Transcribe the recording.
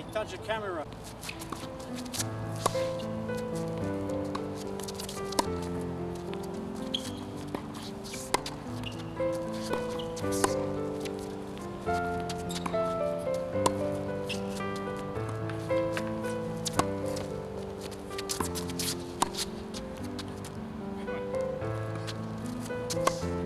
I touch the camera. Thank